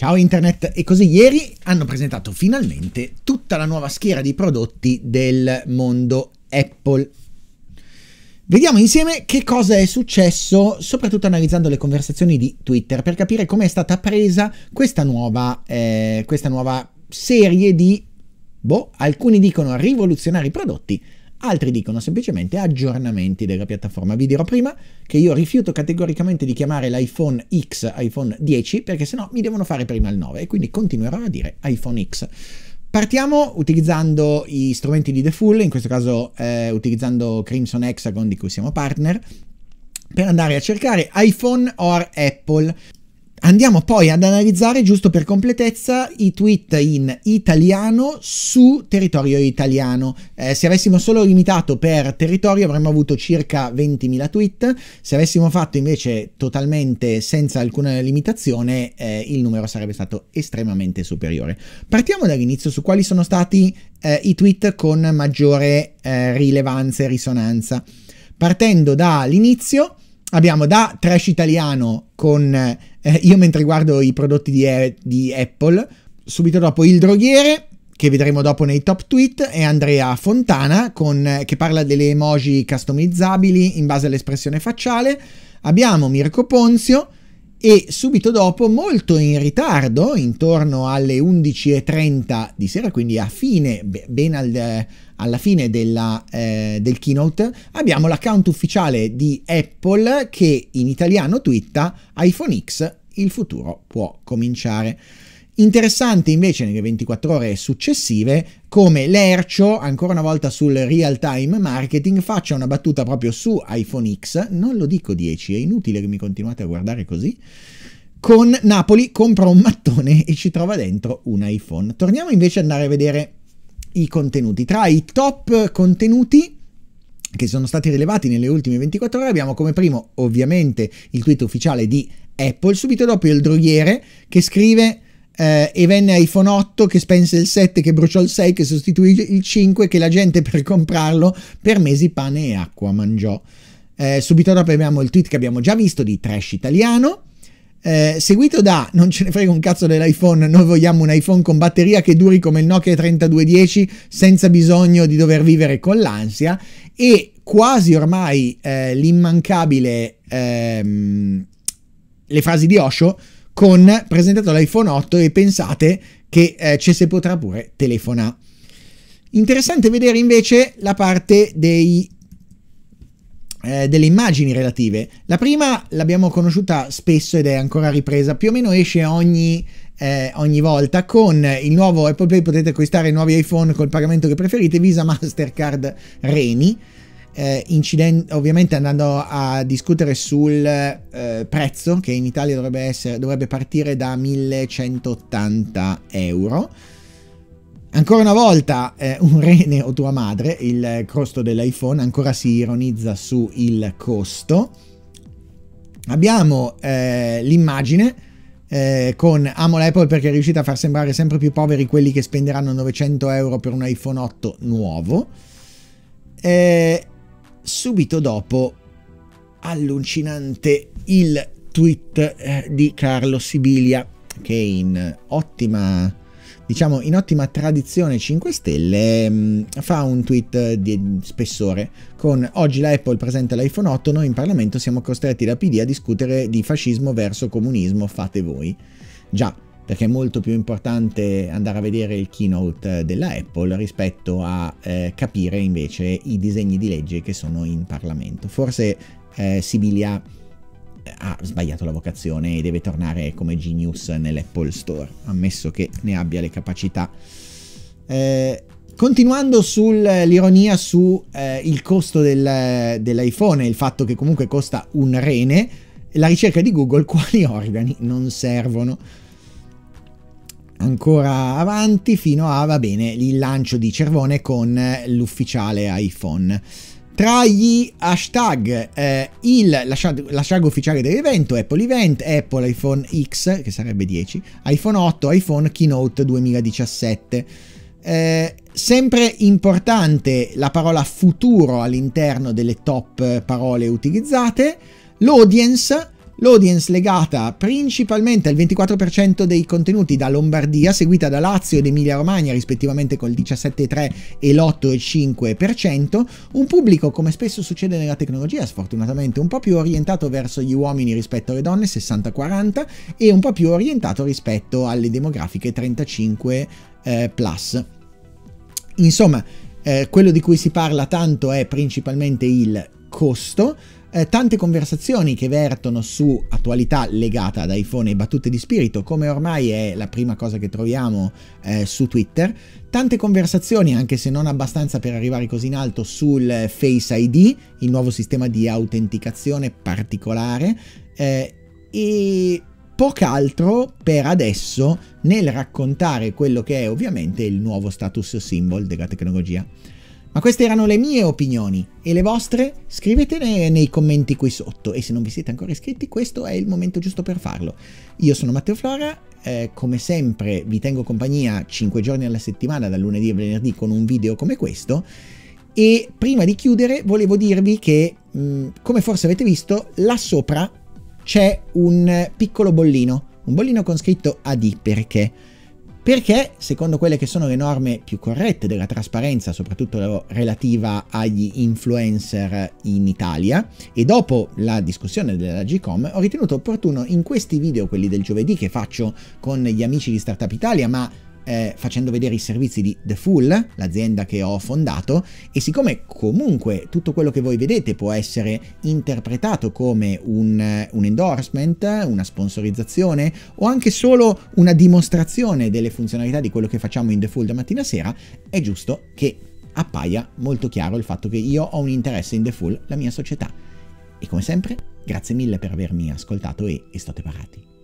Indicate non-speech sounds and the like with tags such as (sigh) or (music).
Ciao Internet! E così ieri hanno presentato finalmente tutta la nuova schiera di prodotti del mondo Apple. Vediamo insieme che cosa è successo, soprattutto analizzando le conversazioni di Twitter, per capire come è stata presa questa nuova, eh, questa nuova serie di, boh, alcuni dicono rivoluzionari prodotti, altri dicono semplicemente aggiornamenti della piattaforma. Vi dirò prima che io rifiuto categoricamente di chiamare l'iPhone X iPhone 10 perché sennò mi devono fare prima il 9 e quindi continuerò a dire iPhone X. Partiamo utilizzando i strumenti di The Full, in questo caso eh, utilizzando Crimson Hexagon di cui siamo partner, per andare a cercare iPhone or Apple. Andiamo poi ad analizzare, giusto per completezza, i tweet in italiano su territorio italiano. Eh, se avessimo solo limitato per territorio avremmo avuto circa 20.000 tweet, se avessimo fatto invece totalmente senza alcuna limitazione eh, il numero sarebbe stato estremamente superiore. Partiamo dall'inizio su quali sono stati eh, i tweet con maggiore eh, rilevanza e risonanza. Partendo dall'inizio abbiamo da trash italiano con eh, io mentre guardo i prodotti di, di, Apple, subito dopo il droghiere che vedremo dopo nei top tweet e Andrea Fontana con, che parla delle emoji customizzabili in base all'espressione facciale. Abbiamo Mirko Ponzio e subito dopo, molto in ritardo, intorno alle 11.30 di sera, quindi a fine, ben al, alla fine della, eh, del keynote, abbiamo l'account ufficiale di Apple che in italiano twitta iPhone X, il futuro può cominciare. Interessante invece nelle 24 ore successive come Lercio, ancora una volta sul real time marketing, faccia una battuta proprio su iPhone X, non lo dico 10, è inutile che mi continuate a guardare così, con Napoli compra un mattone e ci trova dentro un iPhone. Torniamo invece ad andare a vedere i contenuti. Tra i top contenuti che sono stati rilevati nelle ultime 24 ore abbiamo come primo ovviamente il tweet ufficiale di Apple, subito dopo il droghiere che scrive eh, e venne iPhone 8 che spense il 7, che bruciò il 6, che sostituì il 5, che la gente per comprarlo per mesi pane e acqua mangiò. Eh, subito dopo abbiamo il tweet che abbiamo già visto di Trash Italiano. Eh, seguito da non ce ne frega un cazzo dell'iPhone, noi vogliamo un iPhone con batteria che duri come il Nokia 3210 senza bisogno di dover vivere con l'ansia e quasi ormai eh, l'immancabile ehm, le frasi di Osho con presentato l'iPhone 8 e pensate che eh, ci si potrà pure telefonare. Interessante vedere invece la parte dei, eh, delle immagini relative. La prima l'abbiamo conosciuta spesso ed è ancora ripresa, più o meno esce ogni, eh, ogni volta con il nuovo Apple Pay potete acquistare nuovi iPhone col pagamento che preferite, Visa Mastercard Reni eh, incident- ovviamente andando a discutere sul eh, prezzo che in Italia dovrebbe, essere, dovrebbe partire da 1180 euro. Ancora una volta eh, un rene o tua madre, il costo dell'iPhone, ancora si ironizza sul costo. Abbiamo eh, l'immagine eh, con amo l'Apple perché è riuscita a far sembrare sempre più poveri quelli che spenderanno 900 euro per un iPhone 8 nuovo. Eh, subito dopo allucinante il tweet eh, di Carlo Sibilia che in ottima diciamo in ottima tradizione 5 stelle mm, fa un tweet di spessore. Con oggi la Apple presenta l'iPhone 8 noi in Parlamento siamo costretti da PD a discutere di fascismo verso comunismo fate voi già perché è molto più importante andare a vedere il keynote della Apple rispetto a eh, capire invece i disegni di legge che sono in Parlamento. Forse eh, Sibilia eh, ha sbagliato la vocazione e deve tornare come Genius nell'Apple Store, ammesso che ne abbia le capacità. Eh, continuando sull'ironia sul eh, costo del, dell'iPhone e il fatto che comunque costa un rene, la ricerca di Google (laughs) quali organi non servono ancora avanti fino a, va bene, il lancio di Cervone con l'ufficiale iPhone. Tra gli hashtag, eh, il, l'hashtag ufficiale dell'evento, Apple Event, Apple iPhone X, che sarebbe 10, iPhone 8, iPhone Keynote 2017. Eh, sempre importante la parola futuro all'interno delle top parole utilizzate, l'audience, L'audience legata principalmente al 24% dei contenuti da Lombardia, seguita da Lazio ed Emilia Romagna rispettivamente col 17,3 e l'8,5%, un pubblico come spesso succede nella tecnologia sfortunatamente un po' più orientato verso gli uomini rispetto alle donne 60-40 e un po' più orientato rispetto alle demografiche 35 eh, plus. Insomma, eh, quello di cui si parla tanto è principalmente il costo, eh, tante conversazioni che vertono su attualità legata ad iPhone e battute di spirito, come ormai è la prima cosa che troviamo eh, su Twitter, tante conversazioni, anche se non abbastanza per arrivare così in alto, sul Face ID, il nuovo sistema di autenticazione particolare, eh, e poca altro per adesso nel raccontare quello che è ovviamente il nuovo status symbol della tecnologia. Ma queste erano le mie opinioni. E le vostre? Scrivetele nei commenti qui sotto. E se non vi siete ancora iscritti questo è il momento giusto per farlo. Io sono Matteo Flora, eh, come sempre vi tengo compagnia 5 giorni alla settimana dal lunedì al venerdì con un video come questo. E prima di chiudere volevo dirvi che mh, mm, come forse avete visto là sopra c'è un piccolo bollino, un bollino con scritto AD perché perché secondo quelle che sono le norme più corrette della trasparenza, soprattutto relativa agli influencer in Italia, e dopo la discussione della GCOM ho ritenuto opportuno in questi video, quelli del giovedì che faccio con gli amici di Startup Italia, ma eh, facendo vedere i servizi di The Full, l'azienda che ho fondato, e siccome comunque tutto quello che voi vedete può essere interpretato come un, un endorsement, una sponsorizzazione o anche solo una dimostrazione delle funzionalità di quello che facciamo in The Full da mattina a sera, è giusto che appaia molto chiaro il fatto che io ho un interesse in The Full, la mia società. E come sempre, grazie mille per avermi ascoltato e, e state parati.